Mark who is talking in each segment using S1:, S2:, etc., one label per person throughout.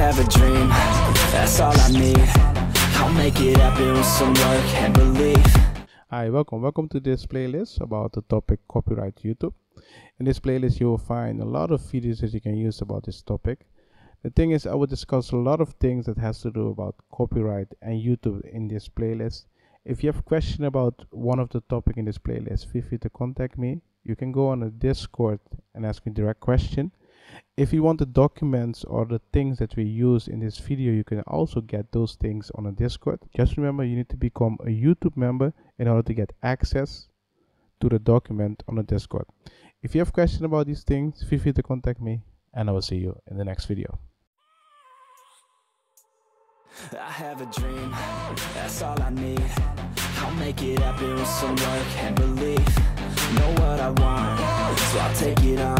S1: have a dream, that's all I need I'll make it happen with some work and belief
S2: Hi, welcome. Welcome to this playlist about the topic copyright YouTube. In this playlist, you will find a lot of videos that you can use about this topic. The thing is, I will discuss a lot of things that has to do about copyright and YouTube in this playlist. If you have question about one of the topic in this playlist, feel free to contact me. You can go on a Discord and ask me direct question. If you want the documents or the things that we use in this video, you can also get those things on a Discord. Just remember, you need to become a YouTube member in order to get access to the document on the Discord. If you have questions about these things, feel free to contact me and I will see you in the next video.
S1: I have a dream, that's all I need I'll make it happen with some work and belief Know what I want, so I'll take it on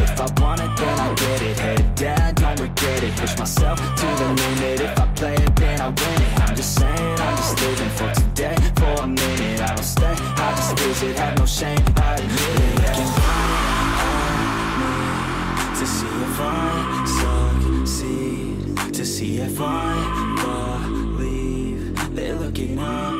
S1: If I want it, then I'll get it. Head down, don't regret it. Push myself to the limit. If I play it, then I win it. I'm just saying, I'm just living for today. For a minute, I don't stay. I just visit, have no shame, I admit it. Looking at me To see if I succeed To see if I believe They're looking up